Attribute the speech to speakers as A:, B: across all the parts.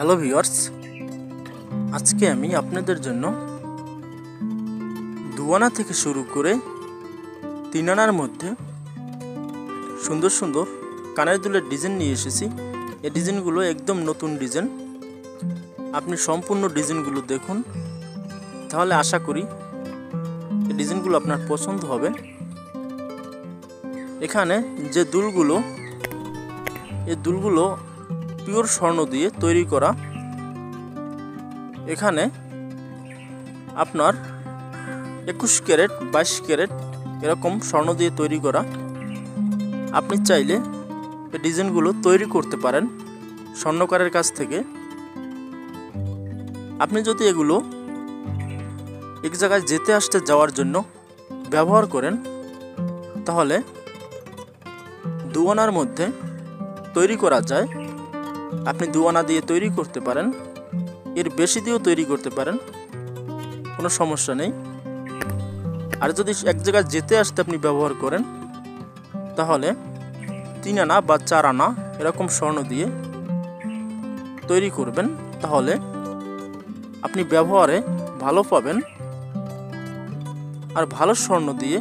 A: Hello viewers আজকে আমি আপনাদের জন্য দুয়ানা থেকে শুরু করে তিন আনার মধ্যে সুন্দর সুন্দর কানের দুলের ডিজাইন নিয়ে এসেছি। এই ডিজাইনগুলো একদম নতুন ডিজাইন আপনি সম্পূর্ণ ডিজাইনগুলো দেখুন। তাহলে আশা করি এই ডিজাইনগুলো আপনার পছন্দ হবে। এখানে যে দুলগুলো, এই দুলগুলো পিওর স্বর্ণ দিয়ে তৈরি করা। এখানে আপনার একুশ ক্যারেট, বাইশ ক্যারেট এরকম স্বর্ণ দিয়ে তৈরি করা। আপনি চাইলে ডিজাইনগুলো তৈরি করতে পারেন স্বর্ণকারের কাছ থেকে। আপনি যদি এগুলো এক জায়গায় যেতে আসতে যাওয়ার জন্য ব্যবহার করেন, তাহলে দুয়ানার মধ্যে তৈরি করা যায়। আপনি দুয়ানা দিয়ে তৈরি করতে পারেন। এর বেশি দিয়েও তৈরি করতে পারেন। কোনো সমস্যা নেই। আর যদি এক জায়গায় যেতে আসতে আপনি ব্যবহার করেন, তাহলে তিন আনা বা চার আনা এরকম স্বর্ণ দিয়ে তৈরি করবেন। তাহলে আপনি ব্যবহারে ভালো পাবেন। আর ভালো স্বর্ণ দিয়ে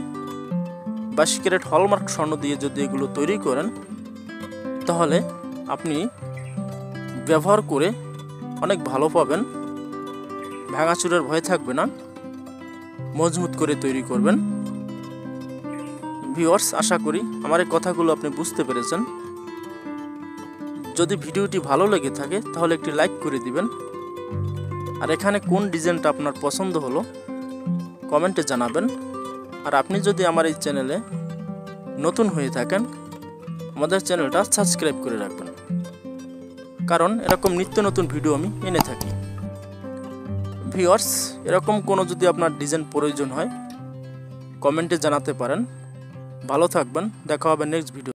A: বাইশ ক্যারেট হলমার্ক স্বর্ণ দিয়ে যদি এগুলো তৈরি করেন, তাহলে আপনি ব্যবহার করে অনেক ভালো পাবেন। ভাঙাচুরের ভয় থাকবে না। মজবুত করে তৈরি করবেন। ভিওয়ার্স আশা করি আমার এই কথাগুলো আপনি বুঝতে পেরেছেন। যদি ভিডিওটি ভালো লেগে থাকে, তাহলে একটি লাইক করে দিবেন। আর এখানে কোন ডিজাইনটা আপনার পছন্দ হলো, কমেন্টে জানাবেন। আর আপনি যদি আমার এই চ্যানেলে নতুন হয়ে থাকেন, আমাদের চ্যানেলটা সাবস্ক্রাইব করে রাখবেন। কারণ এরকম নিত্য নতুন ভিডিও আমি এনে থাকি। ভিওয়ার্স এরকম কোনো যদি আপনার ডিজাইন প্রয়োজন হয় কমেন্টে জানাতে পারেন। ভালো থাকবেন, দেখা হবে নেক্সট ভিডিও